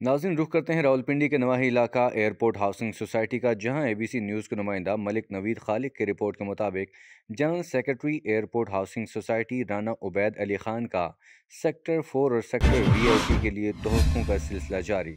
नाज़रीन, रुख करते हैं रावलपिंडी के नवाही इलाका एयरपोर्ट हाउसिंग सोसाइटी का, जहाँ एबीसी न्यूज़ के नुमाइंदा मलिक नवीद खालिक की रिपोर्ट के मुताबिक general secretary airport housing society Rana Ubaid Ali Khan का सेक्टर फोर और सेक्टर वीआईपी के लिए तोहफों का सिलसिला जारी।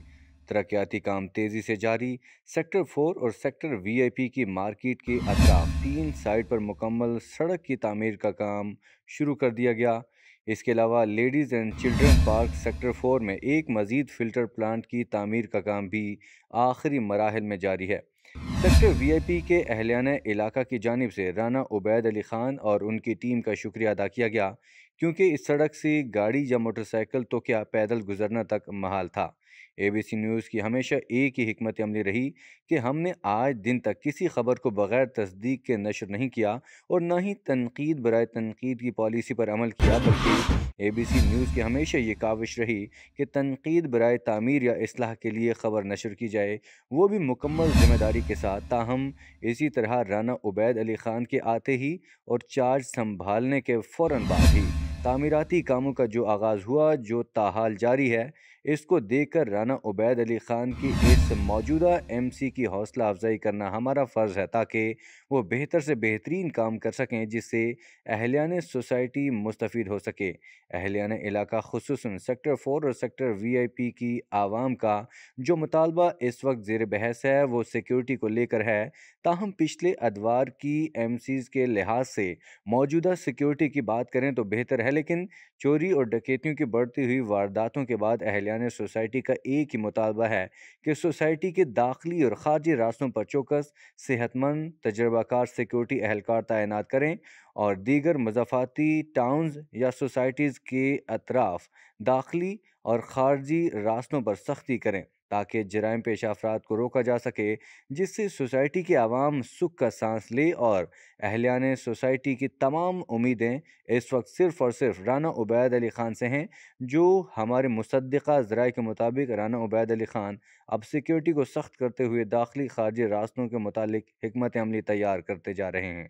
तरक्याती काम तेज़ी से जारी। सेक्टर फोर और सेक्टर वीआईपी की मार्केट के अतराफ तीन साइड पर मुकम्मल सड़क की तमीर का काम शुरू कर दिया गया। इसके अलावा ladies and children park sector four में एक मज़ीद फ़िल्टर प्लांट की तमीर का काम भी आखिरी मराहल में जारी है। सेक्टर वीआईपी के अहलियाना इलाका की जानब से राना उबैद अली ख़ान और उनकी टीम का शुक्रिया अदा किया गया। क्योंकि इस सड़क से गाड़ी या मोटरसाइकिल तो क्या पैदल गुजरना तक महाल था। एबीसी न्यूज़ की हमेशा एक ही हमत अमली रही कि हमने आज दिन तक किसी खबर को बगैर तस्दीक के नशर नहीं किया और ना ही तनकीद, बरए तनकीद की पॉलिसी पर अमल किया, बल्कि ए बी सी न्यूज़ की हमेशा ये काविश रही कि तनकीद, बरए तामीर या असलाह के लिए ख़बर नशर की जाए, वो भी मुकम्मल ज़िम्मेदारी के साथ, ताहम इसी तरह राना उबैद अली ख़ान के आते ही और चार्ज संभालने के फ़ौर बाद ही। तामीराती कामों का जो आगाज़ हुआ, जो ताहाल जारी है, इसको देखकर राना उबैद अली ख़ान की इस मौजूदा एमसी की हौसला अफजाई करना हमारा फ़र्ज़ है, ताकि वो बेहतर से बेहतरीन काम कर सकें, जिससे अहलियान सोसाइटी मुस्तफ़ हो सके। अहलियान इलाका खसूस सेक्टर फोर और सेक्टर वी आई पी की आवाम का जो मुतालबा इस वक्त जेर बहस है, वो सिक्योरिटी को लेकर है। ताहम पिछले अदवार की एम सीज़ के लिहाज से मौजूदा सिक्योरिटी की बात करें तो बेहतर है लेकिन चोरी और डकैतियों की बढ़ती हुई वारदातों के बाद अहलिया अहलियान सोसाइटी का एक ही मुतालबा है कि सोसाइटी के दाखिली और ख़ारजी रास्तों पर चौकस, सेहतमंद, तजर्बाकार सिक्योरिटी अहलकार तैनात करें और दीगर मजाफाती टाउन्स या सोसाइटीज़ के अतराफ़ दाखिली और ख़ारजी रास्तों पर सख्ती करें, ताकि जराइम पेशा अफराद को रोका जा सके, जिससे सोसाइटी के आवाम सुख का सांस ले और अहलियान सोसाइटी की तमाम उम्मीदें इस वक्त सिर्फ़ और सिर्फ़ राना उबैद अली ख़ान से हैं, जो हमारे मुसदा ज़राए के मुताबिक राना उबैद अली ख़ान अब सिक्योरिटी को सख्त करते हुए दाखिली खारजी रास्तों के मुतालिक हमत अमली तैयार करते जा रहे हैं।